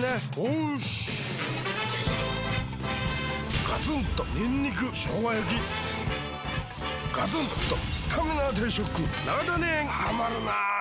ね。おうしガツンとニンニク生姜焼き。ガツンとスタミナ定食。長田ねハマるな